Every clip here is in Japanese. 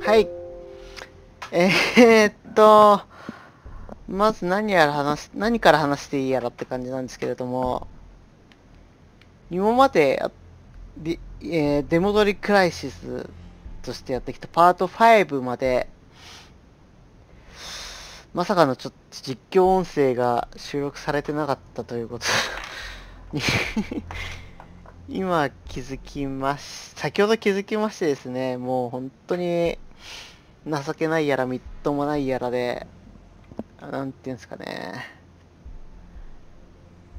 はい。えー、っと、まず何やら話す、何から話していいやらって感じなんですけれども、今まで、えーデモドリクライシスとしてやってきたパート5まで、まさかのちょっと実況音声が収録されてなかったということに今気づきまし、先ほど気づきましてですね、もう本当に情けないやらみっともないやらで、なんていうんですかね。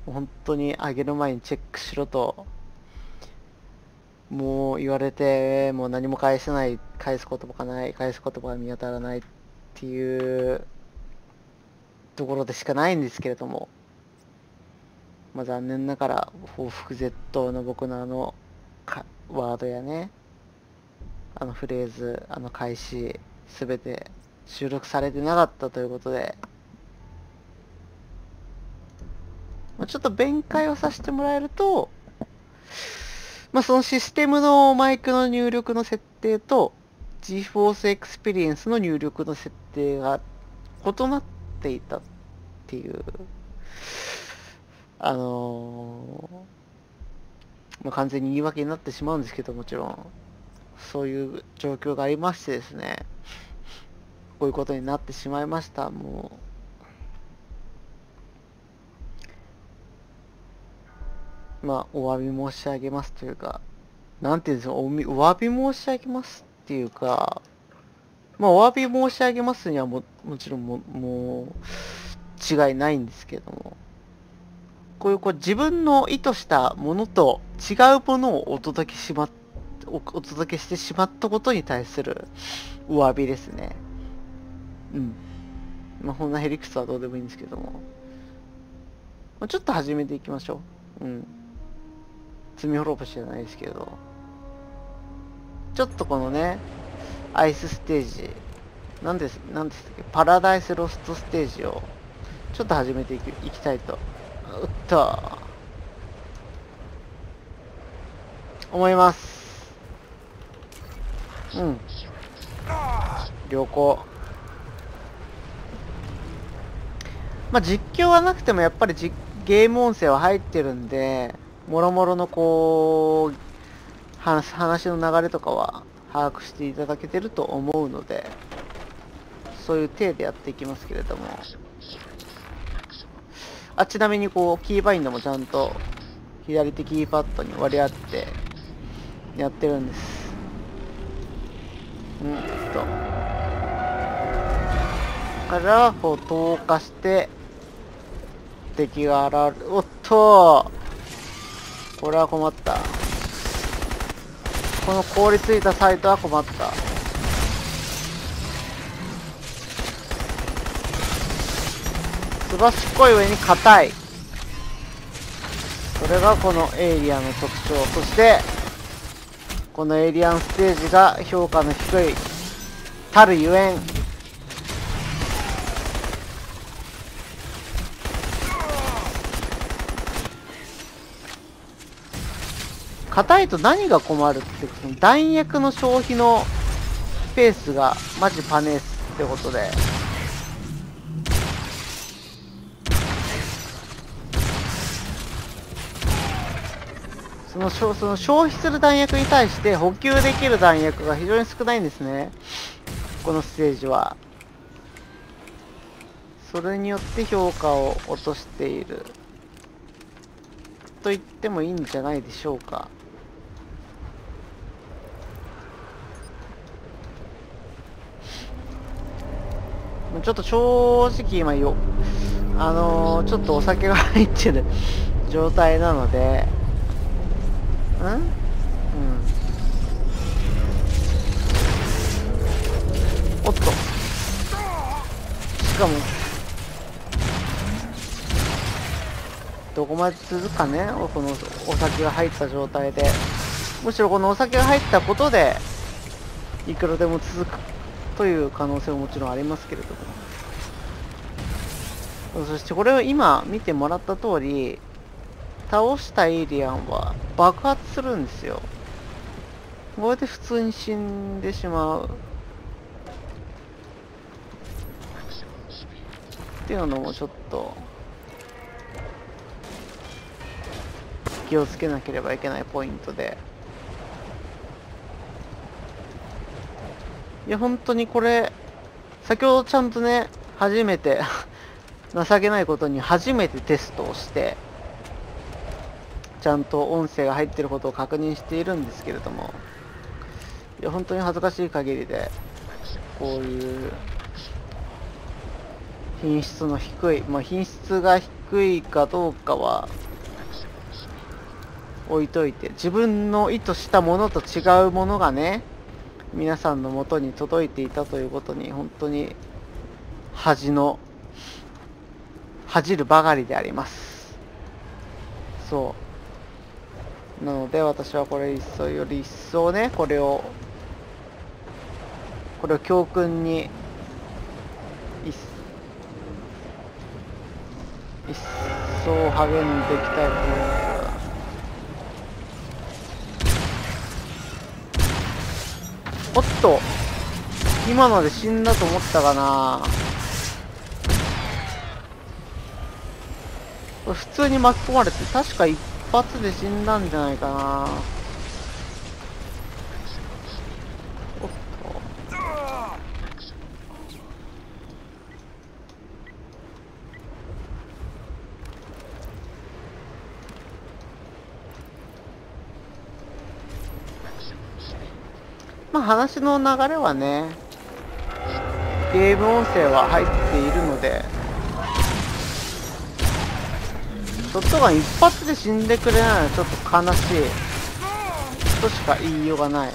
本当に上げる前にチェックしろと、もう言われて、もう何も返せない、返す言葉がない、返す言葉が見当たらないっていうところでしかないんですけれども、まあ、残念ながら報復 Z の僕のあのかワードやねあのフレーズあの開始すべて収録されてなかったということで、まあ、ちょっと弁解をさせてもらえると、まあ、そのシステムのマイクの入力の設定と GForce Experience の入力の設定が異なっていたっていう。あのーまあ、完全に言い訳になってしまうんですけどもちろんそういう状況がありましてですねこういうことになってしまいました。もうまあお詫び申し上げますというかなんていうんですかおみお詫び申し上げますっていうかまあお詫び申し上げますにはももちろんももう違いないんですけどもこういうこう自分の意図したものと違うものをお届けしまおお届けしてしまったことに対するお詫びですね。うん。まあ、こんなヘリクスはどうでもいいんですけども。まあ、ちょっと始めていきましょう。うん。罪滅ぼしじゃないですけど。ちょっとこのね、アイスステージ、なんです、なんですっけ、パラダイスロストステージを、ちょっと始めていきいきたいとうっと思います。うん。良好。まあ実況はなくてもやっぱりじゲーム音声は入ってるんでもろもろのこう話話の流れとかは把握していただけてると思うのでそういう体でやっていきますけれども。あ、ちなみにこう、キーバインドもちゃんと左手キーパッドに割り当ててやってるんです。うんと。から、こう、投下して、敵が現れる。おっとこれは困った。この凍りついたサイトは困った。すばしっこい上に硬い。それがこのエイリアンの特徴。そしてこのエイリアンステージが評価の低いたるゆえん。硬いと何が困るってその弾薬の消費のペースがマジパネースってことで。その消その消費する弾薬に対して補給できる弾薬が非常に少ないんですね。このステージは。それによって評価を落としている。と言ってもいいんじゃないでしょうか。ちょっと正直今よあのー、ちょっとお酒が入ってる状態なのでうん。おっと。しかも。どこまで続くかね。このお酒が入った状態で。むしろこのお酒が入ったことでいくらでも続くという可能性ももちろんありますけれども。そしてこれを今見てもらった通り倒したエイリアンは爆発するんですよ。こうやって普通に死んでしまう。っていうのもちょっと気をつけなければいけないポイントで。いや本当にこれ先ほどちゃんとね初めて 情けないことに初めてテストをしてちゃんと音声が入っていることを確認しているんですけれども。いや本当に恥ずかしい限りでこういう品質の低い、まあ、品質が低いかどうかは置いといて自分の意図したものと違うものがね皆さんのもとに届いていたということに本当に恥の恥じるばかりであります。そう。なので私はこれ一層より一層ねこれをこれを教訓に一一層励んでいきたいと思いますおっと今ので死んだと思ったかな。普通に巻き込まれて確か一発で死んだんじゃないかな。おっと。まあ話の流れはねゲーム音声は入っているので。ショットガン一発で死んでくれないのちょっと悲しい。としか言いようがない。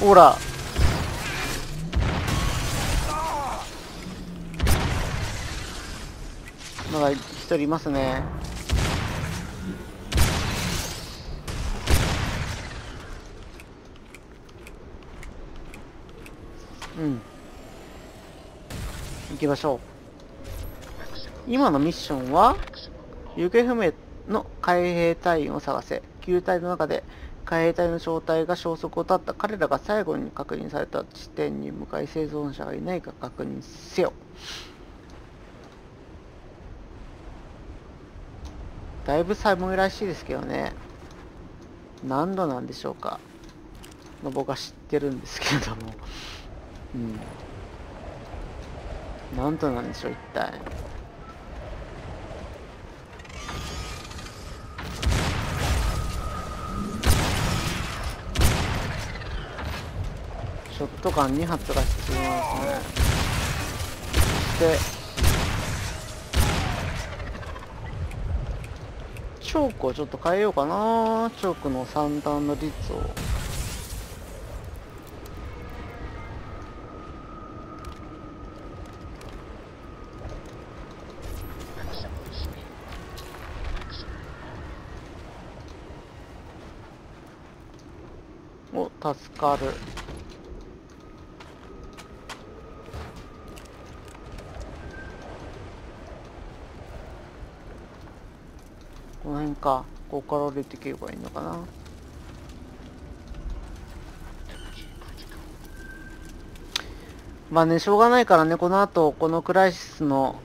ほら。まだ一人いますね。うん。行きましょう。今のミッションは？行方不明の海兵隊員を探せ。球体の中で海兵隊の正体が消息を絶った。彼らが最後に確認された地点に向かい生存者がいないか確認せよ。だいぶ寒いらしいですけどね。何度なんでしょうか。まあ僕は知ってるんですけれども。うん。何度なんでしょう一体。ョットガン2発が必要なんですねそしてチョークをちょっと変えようかなチョークの三段の率を。助かるこの辺かここから降りていけばいいのかな。まあねしょうがないからねこの後このクライシスの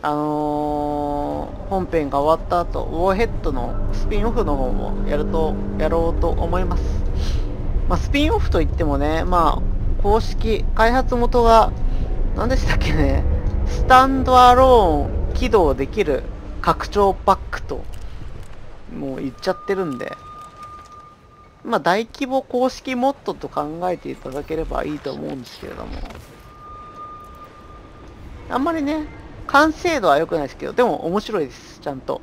あのー、本編が終わった後ウォーヘッドのスピンオフの方もやるとやろうと思います。まあスピンオフといってもねまあ公式開発元が何でしたっけねスタンドアローン起動できる拡張パックともう言っちゃってるんでまあ大規模公式モッドと考えていただければいいと思うんですけれども。あんまりね完成度は良くないですけどでも面白いですちゃんと。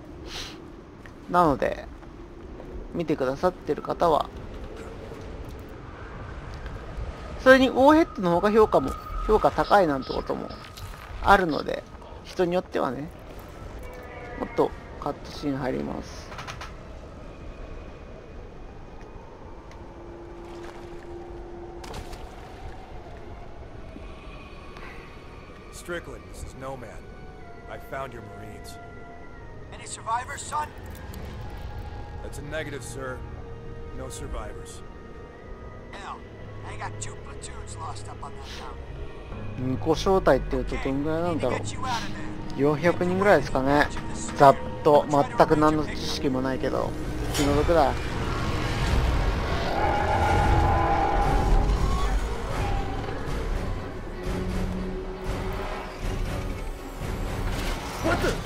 なので見てくださってる方は。それにオーヘッドの方が評価も評価高いなんてこともあるので人によってはね。おっとカットシーン入ります。ストリ、これはノ。っていうとどんぐらいなんだろう。400人ぐらいですかね。ざっと。全く何の知識もないけど。気の毒だ「Let's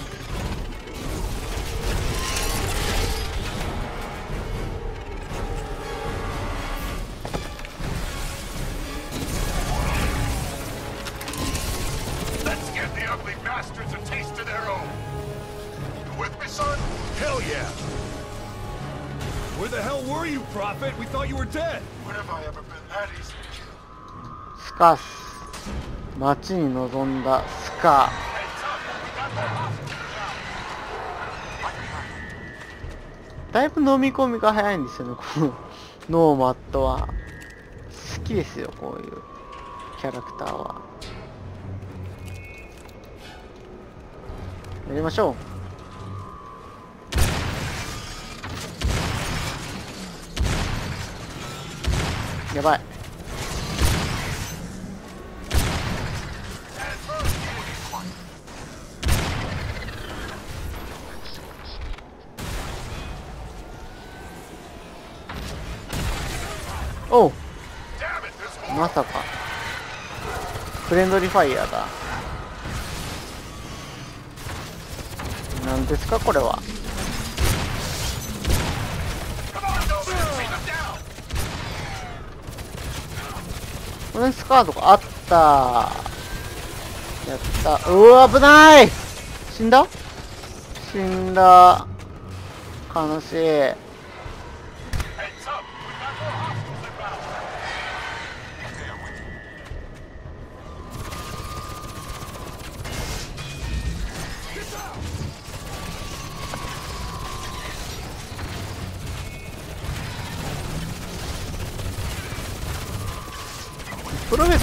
カス街に臨んだスカ。だいぶ飲み込みが早いんですよねこのノーマットは。好きですよこういうキャラクターは。やりましょう。やばい。おう。まさか。フレンドリーファイヤーだ。なんですかこれは。これスカートがあった。やった。うわ危ない！死んだ？死んだ。悲しい。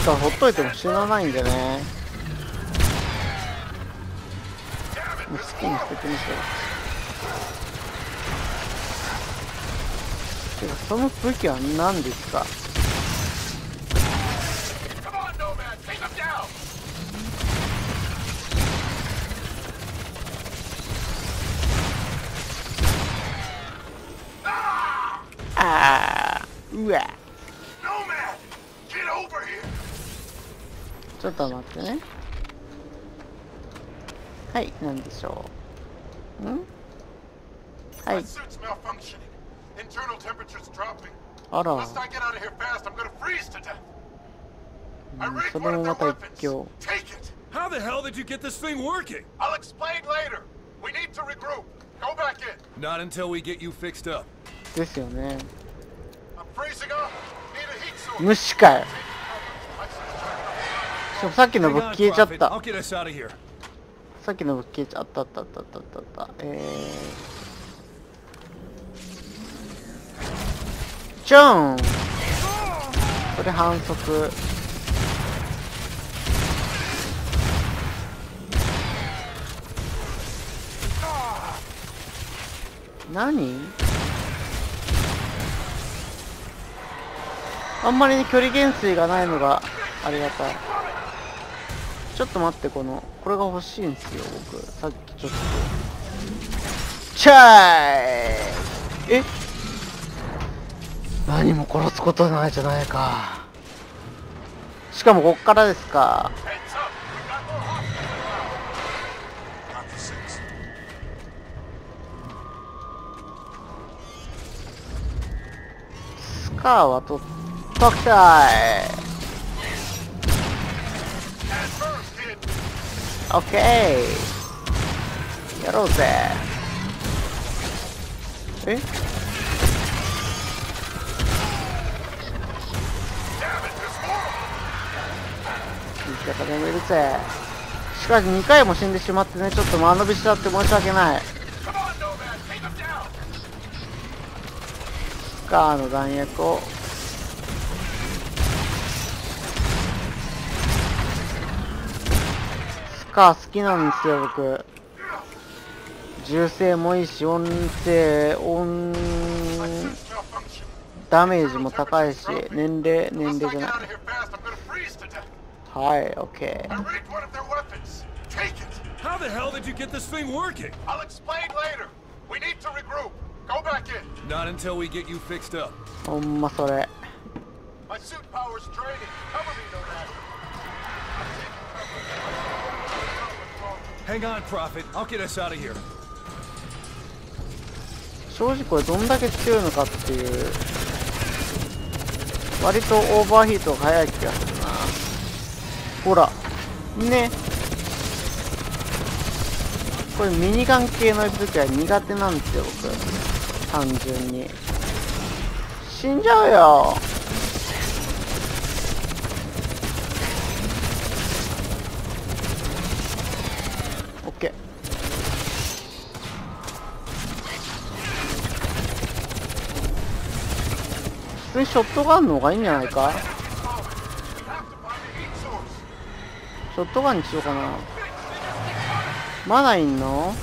プロフェッサーほっといても死なないんでね。もう好きにしてきましょう。てかその武器は何ですか？あーうわ get over here. ちょっと待ってねはい何でしょうんはい.あらうんそれもまた一.興. How the hell did you get this thing working? I'll explain later. We need to regroup. Go back in. Not until we get you fixed up. ですよね I'm freezing up. Need a heat source. 虫かよ My suit's trying to しかもさっきの武器消えちゃった。さっきの武器消えちゃった。あったあったあったあったあったえー。チョーン。これ反則。何？あんまり距離減衰がないのがありがたい。ちょっと待ってこのこれが欲しいんですよ僕。さっきちょっと。チャイ。え？何も殺すことないじゃないか。しかもこっからですか。スカーは取っときたい。オッケーやろうぜ。え？Damn it, there's more. 言い方でもいるぜしかし2回も死んでしまってねちょっと間延びしちゃって申し訳ない。スカーの弾薬を。カー好きなんですよ僕銃声もいいし音声音.ダメージも高いし年齢年齢じゃない.はい OK. How the hell did you get this thing working? I'll explain later. We need to regroup. Go back in. Not until we get you fixed up. ほんまそれ My suit power's draining. Cover me, Nomad. Hang on, Prophet. I'll get us out of here. 正直これどんだけ強いのかっていう。割とオーバーヒートが早い気がするな。ほら。ね。これミニガン系のやつ時は苦手なんですよ僕。単純に。死んじゃうよオッケー普にショットガンの方がいいんじゃないか？ショットガンにしようかな。まだいんの？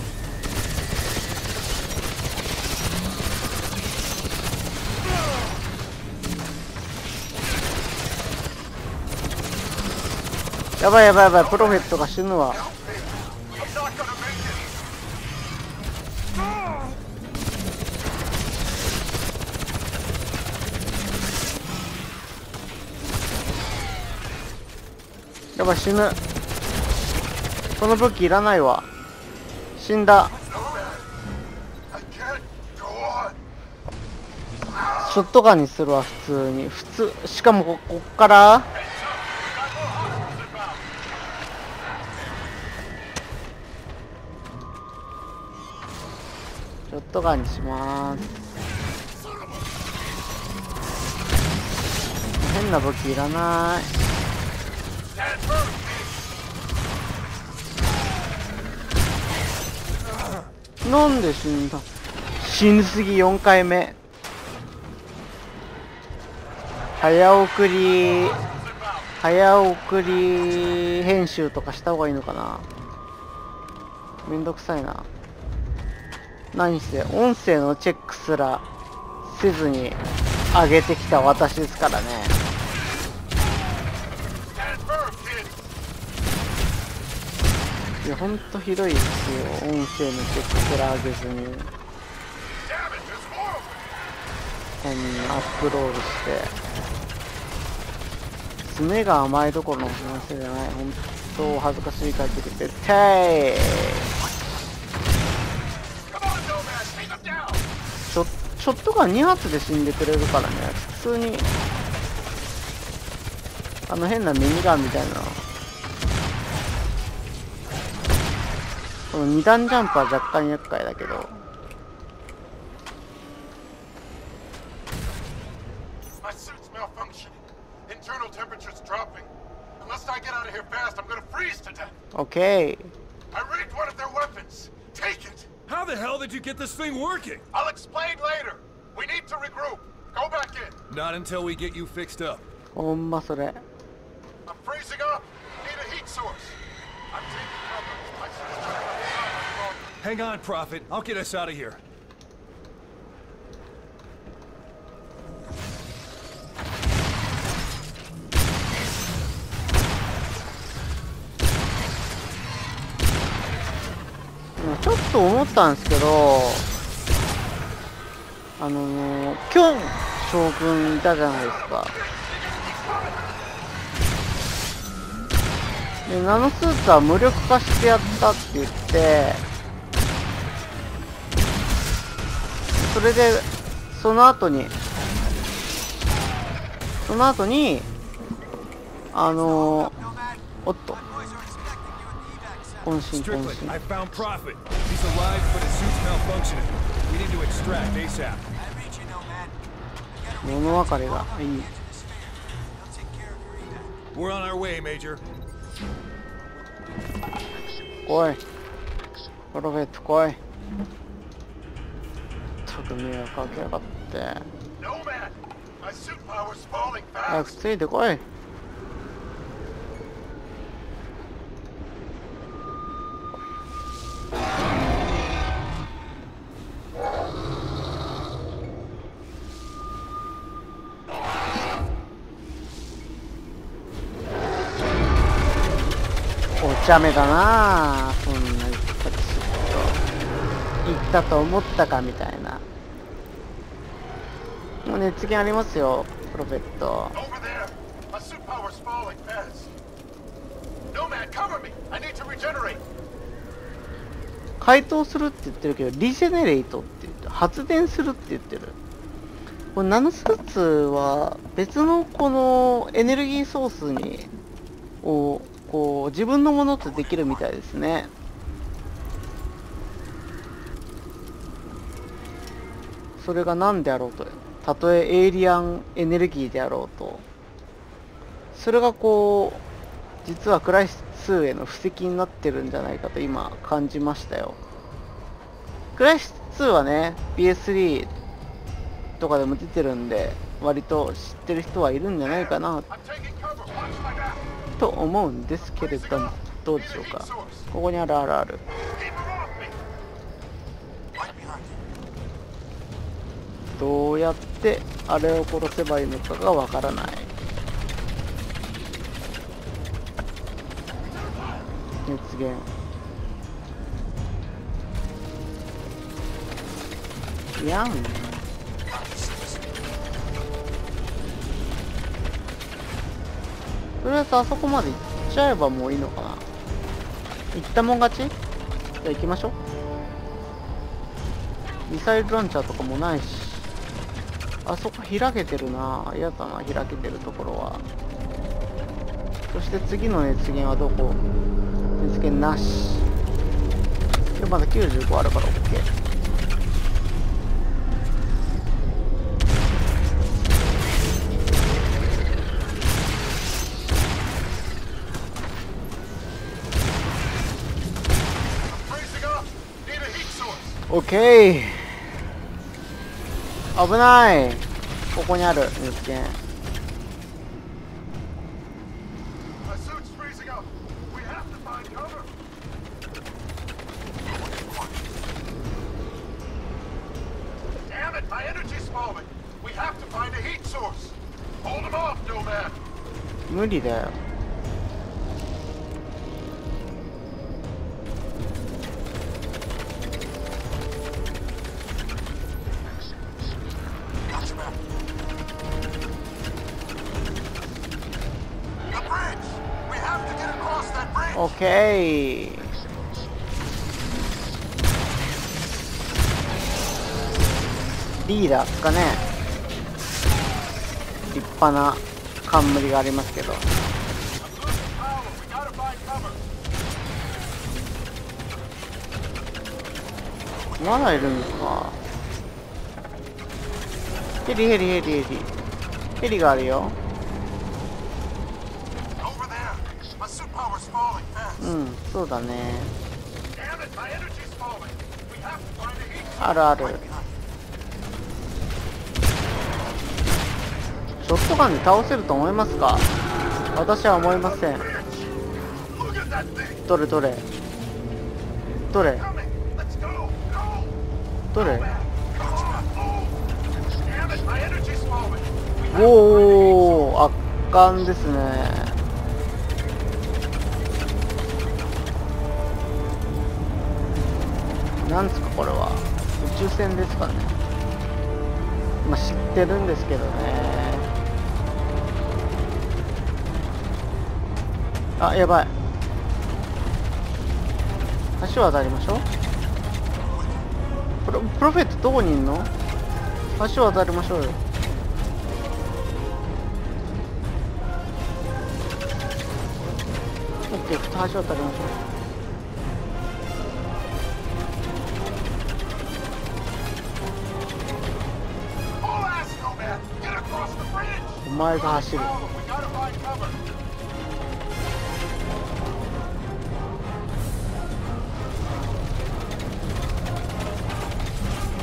やばいやばいやばいプロフェットが死ぬわ。やばい死ぬ。この武器いらないわ。死んだ。ショットガンにするわ普通に。普通。しかもここっから？ショットガンにします。変な武器いらない。なんで死んだ？死にすぎ4回目。早送り早送り編集とかした方がいいのかな？めんどくさいな。何せ音声のチェックすらせずに上げてきた私ですからね。いやほんとひどいですよ。音声のチェックすら上げずに。Damn it, there's more of them. 変にアップロードして。爪が甘いどころの話じゃない。本当恥ずかしい限り絶対。Come on, Nomad, take them down. ショショットガン2発で死んでくれるからね。普通に。あの変なミニガンみたいなこの2段ジャンプは若干厄介だけど their weapons. Take it. How the hell did you get this thing working? I'll explain later. We need to regroup. Go back in. Not until we get you fixed up. ほんまそれ I'm freezing up. Need a heat source. I'm taking cover. My suit's trying to hold on my phone. Hang on, Prophet. I'll get us out of here. ちょっと思ったんですけどあのキョン将軍いたじゃないですかでナノスーツは無力化してやったって言ってそれでその後にその後にあの Nomad, おっと.渾身渾身 I found Prophet. He's alive, but his suit's malfunctioning. We need to extract ASAP. 物分かりがいい. We're on our way, Major. 来いプロフェット来いく迷惑かけやがって早く.ついてこいちゃめだなそんったと思ったかみたいな。もう熱源ありますよプロフェット。解凍するって言ってるけどリジェネレートって言って発電するって言ってる。これナノスーツは別のこのエネルギーソースにをこう自分のものとできるみたいですね。それが何であろうと。たとえエイリアンエネルギーであろうと。それがこう実はクライス2への布石になってるんじゃないかと今感じましたよ。クライス2はね PS3 とかでも出てるんで割と知ってる人はいるんじゃないかな。と思うんですけれどもどうでしょうか。ここにあるあるある。どうやってあれを殺せばいいのかがわからない。熱源。やん。とりあえずあそこまで行っちゃえばもういいのかな。行ったもん勝ち？じゃあ行きましょう。ミサイルランチャーとかもないし。あそこ開けてるな。嫌だな開けてるところは。そして次の熱源はどこ？熱源なし。でまだ95あるから OK オッケー。危ない。ここにある見つだよ。Okay. ダーっすかね。立派な冠がありますけど。まだいるんですか？ヘリヘリヘリヘリ。ヘリがあるよ Over there! My suit power's falling fast! うんそうだね。あるある。ショットガンで倒せると思いますか？私は思いません。どれどれ？どれ？どれ？おお圧巻ですね。なんですかこれは？宇宙船ですかね。まあ知ってるんですけどね。あやばい。橋渡りましょう。プロプロフェットどこにいんの？橋渡りましょうよ。オッケー、二橋渡りましょ Full お前が走る。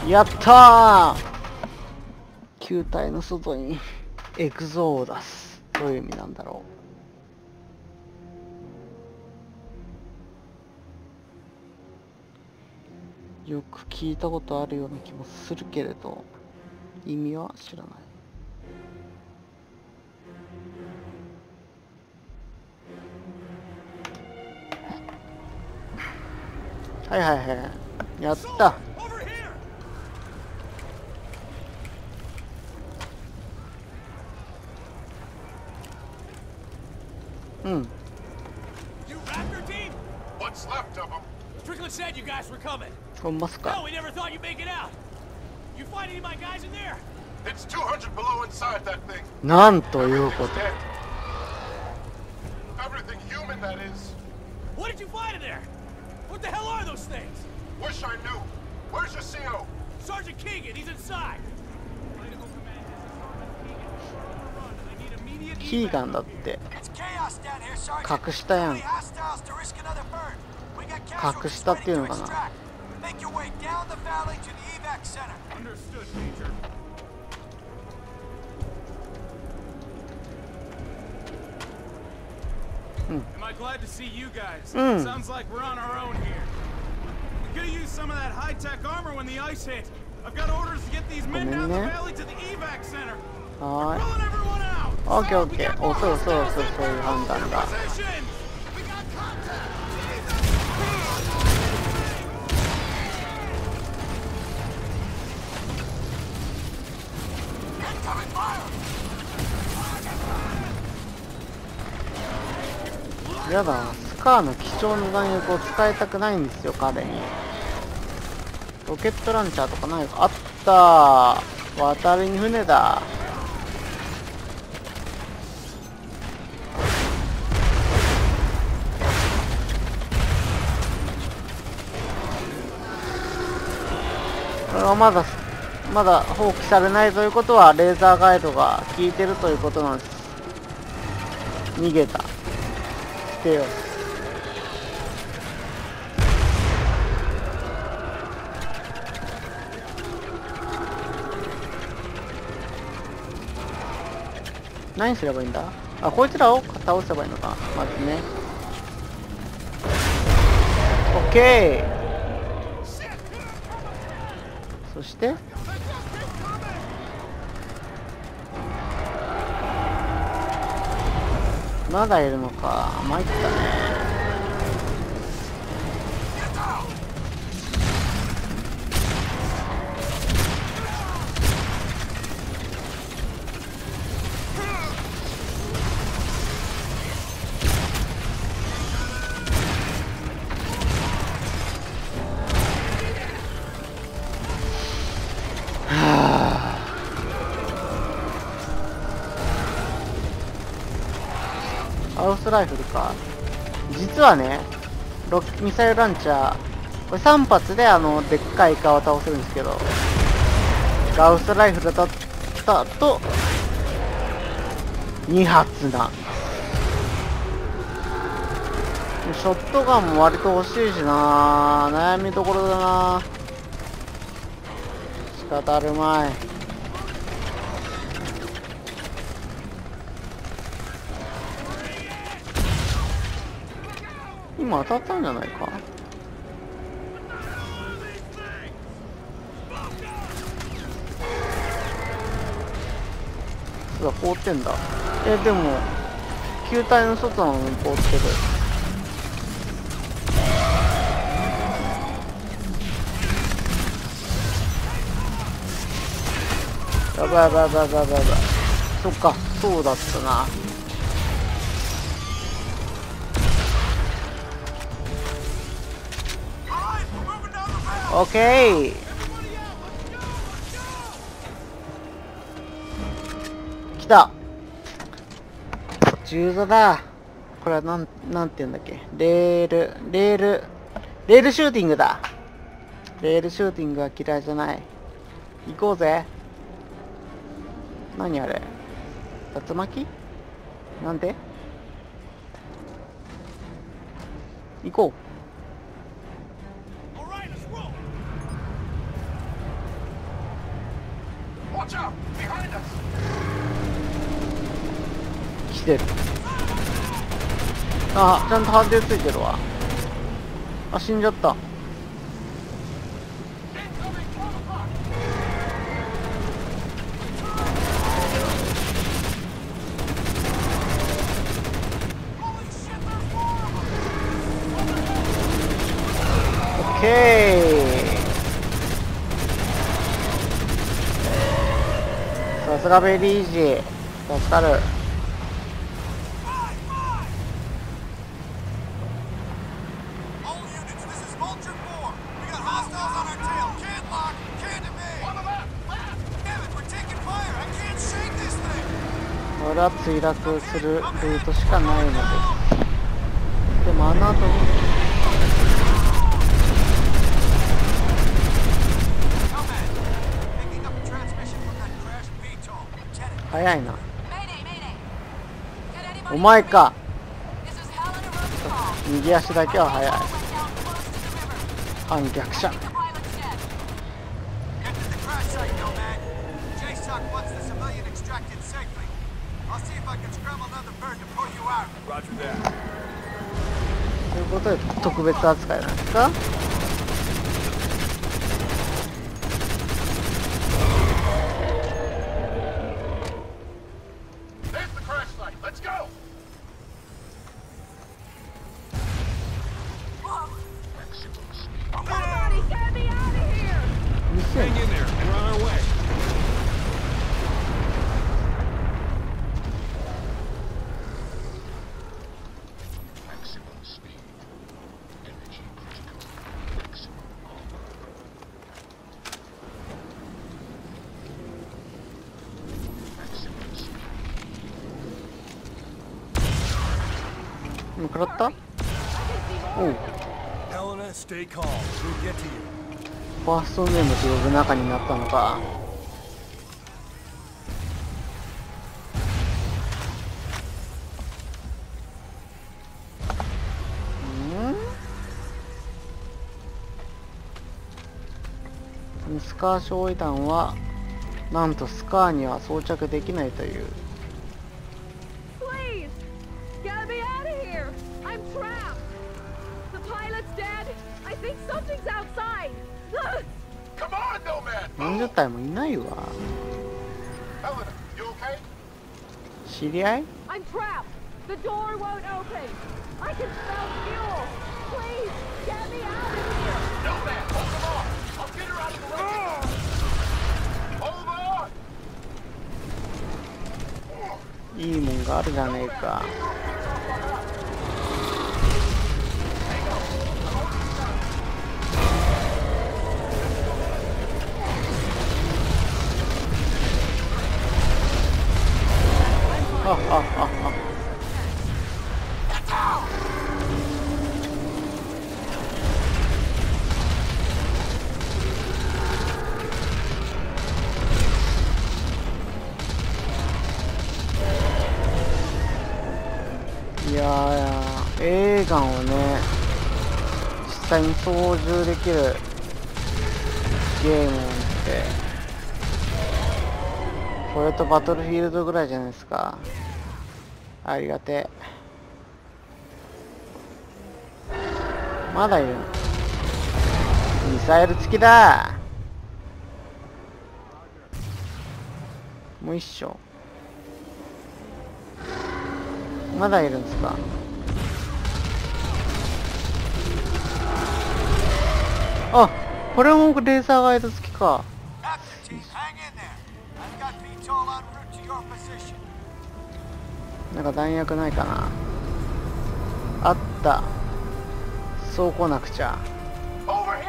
やったー球体の外にエクゾーを出す。どういう意味なんだろう。よく聞いたことあるような気もするけれど、意味は知らない。はいはいはいやった!うん? What's left of them? Strickland said you guys were coming. 飛んます No, か we never thought you'd make it out. You find any of my guys in there? It's 200 below inside that thing. なんということ Dead. Everything human, that is. What did you find in there? What the hell are those things? Wish I knew. Where's your CO? Sergeant Keegan, he's inside. キーガンだっ.て.隠したやん隠したっていうのかな. Make your way down the valley to the evac center. Understood, Major. Mm. Am I glad to see you guys? Mm. Sounds like we're on our own here. We could use some of that high-tech armor when the ice hit. I've got orders to get these men down the valley to the evac center. Alright. We're pulling everyone out. Okay, okay. Also, also, also, also, I'm done that. やだスカーの貴重な弾薬を使いたくないんですよ彼に。ロケットランチャーとかないか。あった渡りに船だ。これはまだまだ放棄されないということはレーザーガイドが効いてるということなんです。逃げた。てよ。何すればいいんだ？あこいつらを倒せばいいのか。まずね。オッケー。そして？まだいるのか。参ったね。ハウスライフルか。実はねロミサイルランチャーこれ3発であのでっかいイカを倒せるんですけどガウスライフルだったと2発なショットガンも割と欲しいしな。悩みどころだな。仕方あるまい。今当たったんじゃないか。そうだ凍ってんだ。えでも球体の外なのに凍ってる。やばいやばいやばいやばいやばい。そっかそうだったな。Down the valley! オッケー来た銃座だこれはなん、なんて言うんだっけ？レール、レール、レールシューティングだ。レールシューティングは嫌いじゃない。行こうぜ。何あれ？竜巻？なんで行こう。きてる。あちゃんとハーついてるわ。あ死んじゃった。ケー。さすがベリージー。助かる All units, this is Vulture 4. We got hostiles on our tail. Can't lock. Can't evade. On the left! Left! Damn it, we're taking fire. I can't shake this thing. これは墜落するルートしかないのですでもあの後も早いな。お前か。右足だけは速い。反逆者。ことで特別扱いなんですか？ファーストネームと呼ぶ中になったのか。ん？スカー焼夷弾はなんとスカーには装着できないという。30もいないわ。知り合い？いいもんがあるじゃねえか。いやー映画をね実際に操縦できるゲームこれとバトルフィールドぐらいじゃないですか。ありがてえ。まだいる。のミサイル付きだ。もう一緒まだいるんですか。あこれもレーザーガイド付きか。なんか弾薬ないかな。あった。そう来なくちゃ。Over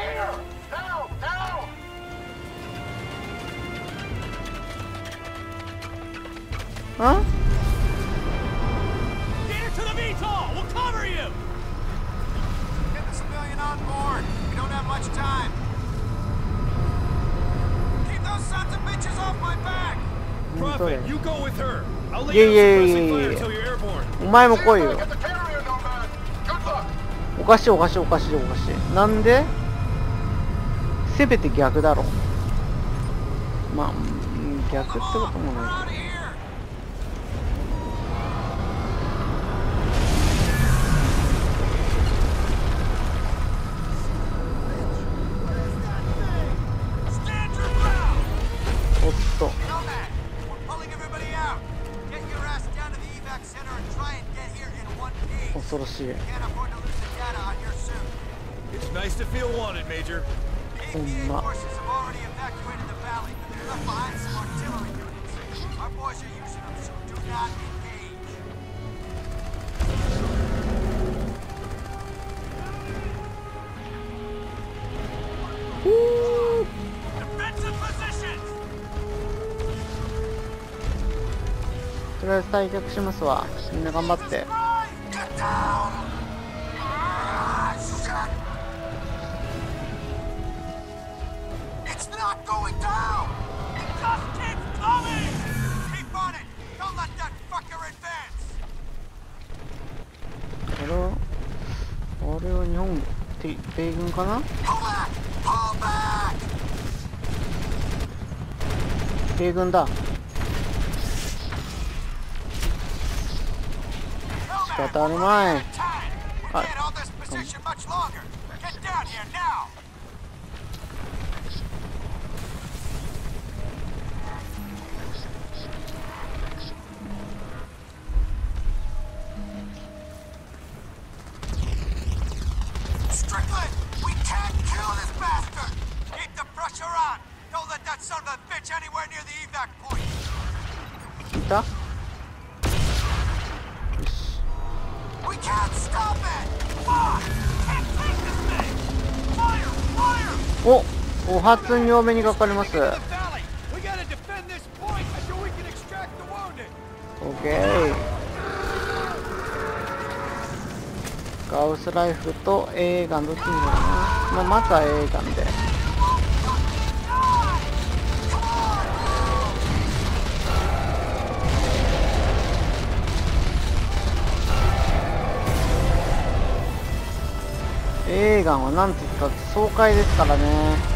いやいやいやいやいやお前も来いよ。おかしいおかしいおかしいおかしい。なんで？せめて逆だろ。まあ逆ってこともない。しますわ。みんな頑張って。これはあれは日本て米軍かな？米軍だ。Soltaram mais. Ah, おお初に多めにかかります The valley! We gotta defend this point until we can extract the wounded! オッケーガウスライフルと A ガンどっちにしようかな、まあ、まずは A ガンで A ガンはなんて言ったって爽快ですからね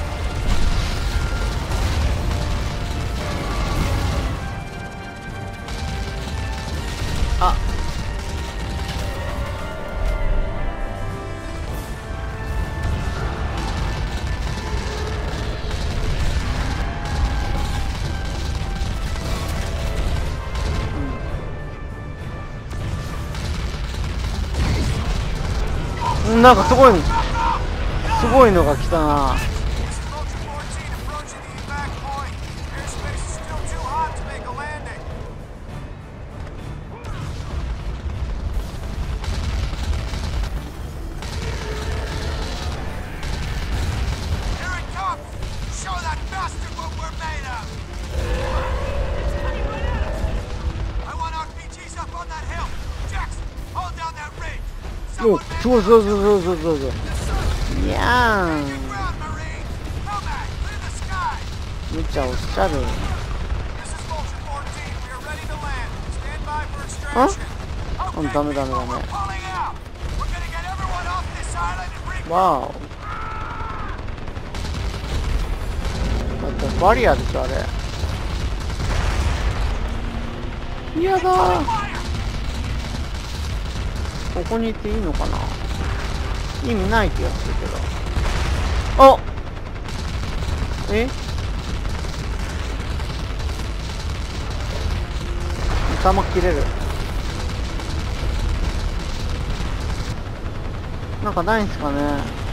なんかすごいすごいのが来たな。そうそうそうそうそうそうそう。いやむちゃおっしゃる。うんダメダメダメ。わあまたバリアでしょあれ。やだここにいていいのかな？意味ない気がするけど。あえ？頭切れる。なんかないんすかね。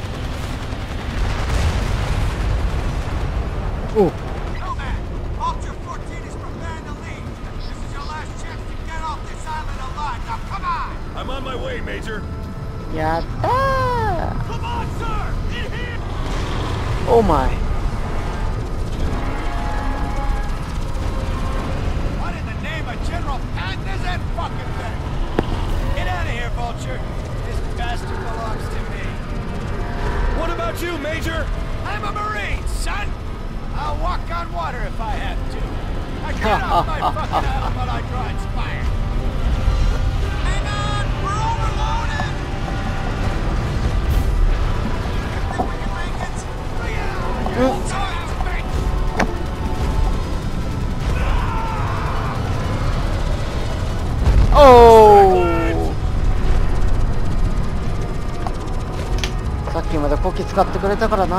使ってくれたからな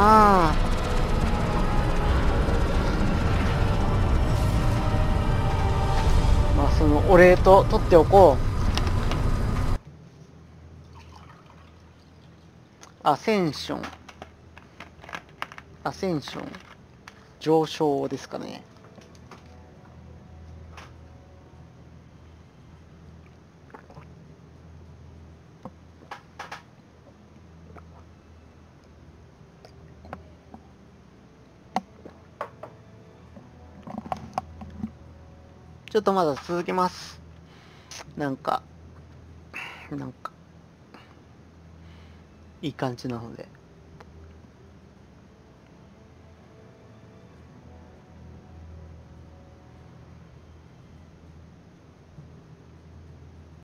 まあそのお礼と取っておこうアセンション。アセンション。上昇ですかね。ちょっとまだ続けます。なんか、なんか、いい感じなので。